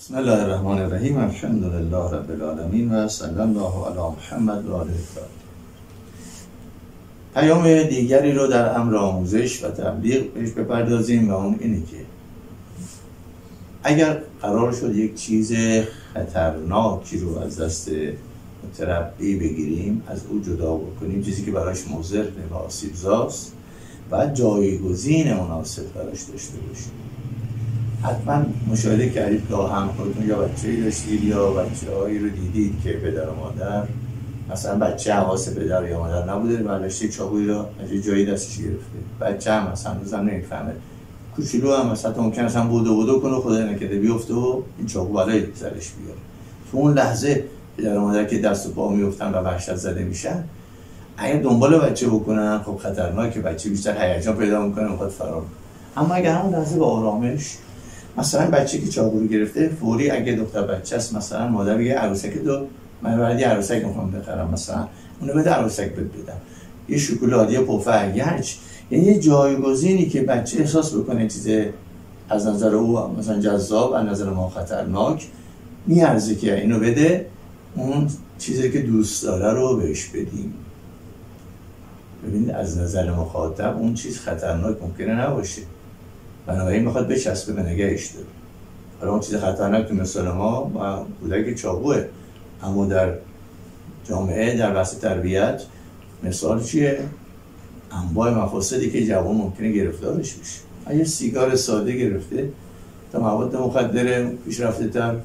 بسم الله الرحمن الرحیم. الحمد لله رب العالمین و صلی الله علی محمد و آله پیام دیگری رو در امر آموزش و تبلیغ بهش بپردازیم و اون اینه که اگر قرار شد یک چیز خطرناکی رو از دست متربی بگیریم از او جدا بکنیم چیزی که براش مضر و آسیبزاست و جایگزین مناسب براش داشته باشیم. حتما مشاهده کردید که هم خودتون یا بچه داشتید یا بچه هایی رو دیدید که پدر و مادر مثلا بچه حواس پدر یا مادر نبوده برداشته چاقوی رو از جایی دستش گرفته بچه هم مثلا روزم نمی‌فهمه. کوچولو هم مثلا ممکن اصلا بودو بودو کنه خدا نکرده بیفته و این چاقو بالای سرش بیاره. تو اون لحظه پدر و مادر که دست و پا میفتن و وحشت زده میشن اگه دنبال بچه بکنن خب خطرناکه. بچه بیشتر هیجان پیدا می‌کنه می‌خواد فرار اما اگر همون لحظه با آرامش مثلا بچه که چاقو رو گرفته فوری اگه دختر بچه است مثلا مادر بگه عروسک دو من برای عروسک می‌خوام بخرم مثلا اونو بده عروسک بد بدم. یه شکلات یه پفک یه یعنی یه جایگزینی که بچه احساس بکنه چیز از نظر او مثلا جذاب از نظر ما خطرناک میارزه که اینو بده اون چیزی که دوست داره رو بهش بدیم. ببینید از نظر مخاطب اون چیز خطرناک ممکنه نباشه. بنابراین می‌خواد بچسبه به نگهش داره. حالا اون چیز خطرناک تو مثال ما با کودک چاقوه. اما در جامعه در بحث تربیت مثال چیه؟ انواع مفاسدی که جوان ممکنه گرفتارش بشه. اگه سیگار ساده گرفته تا مواد مخدر پیشرفته تر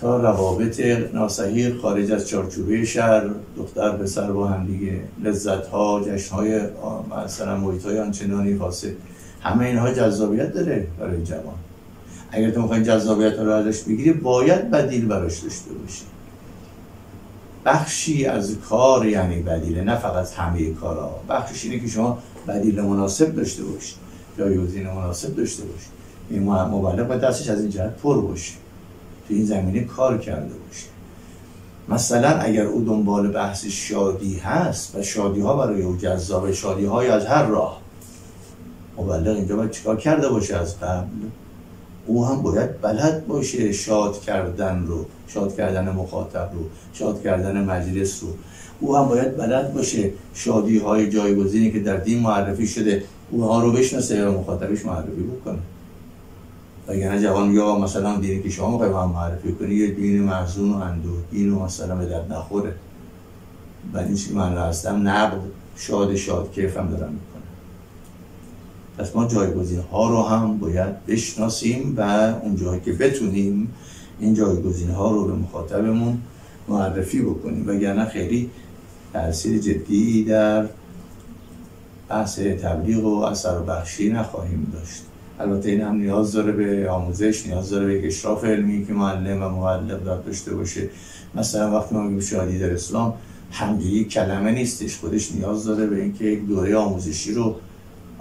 تا روابط ناسحی خارج از چارچوبه شهر دختر پسر با هم دیگه لذت ها جشن های مثلا محیط های آنچنانی فاسد. همه اینها جذابیت داره برای جوان. اگر تو می‌خوای جذابیت رو ازش بگیری باید بدیل براش داشته باشی. بخشی از کار یعنی بدیله نه فقط همه کارها بخشش اینه که شما بدیل مناسب داشته باشی. جایگزین مناسب داشته باشی. این مبلغ باید دستش از این جهت پر باشه. تو این زمینه کار کرده باشه مثلا اگر او دنبال بحث شادی هست و شادی ها برای او جذاب شادی های از هر راه. مبلغ اینجا باید چیکار کرده باشه از قبل؟ او هم باید بلد باشه شاد کردن رو شاد کردن مخاطب رو شاد کردن مجلس رو. او هم باید بلد باشه شادی های جایگزینی که در دین معرفی شده اونها رو بشناسه و مخاطبش معرفی بکنه. نه جوان یا مثلا دینی که شما می‌خوای هم معرفی کنی یه دین محزون و دین و مثلا به درد نخوره. بعد این که من هستم نقد شاد شاد کیفم دارم. پس ما جایگزین ها رو هم باید بشناسیم و اون جایی که بتونیم این جایگزین ها رو به مخاطبمون معرفی بکنیم. وگرنه خیلی تاثیر جدی در بحث تبلیغ و اثر و بخشی نخواهیم داشت. البته این هم نیاز داره به آموزش نیاز داره به اشراف علمی که معلم و معلم داشته باشه. مثلا وقتی ما میگیم شادی در اسلام همجوری کلمه نیستش خودش نیاز داره به اینکه یک دوره آموزشی رو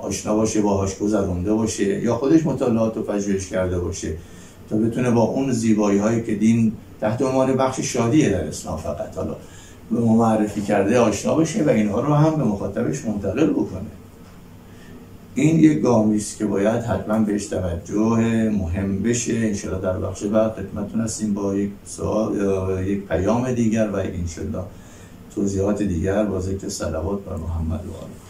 آشنا باشه باهاش گذرونده باشه یا خودش مطالعات و پژوهش کرده باشه تا بتونه با اون زیبایی هایی که دین تحت عنوان بخش شادیه در اسلام فقط حالا به معرفی کرده آشنا بشه و اینها رو هم به مخاطبش منتقل بکنه. این یک گامی است که باید حتما بهش توجه مهم بشه. انشاءالله در بخش بعد خدمتتون هستیم با یک سوال یک پیام دیگر و یک انشاءالله توضیحات دیگر با ذکر صلوات بر محمد و آله.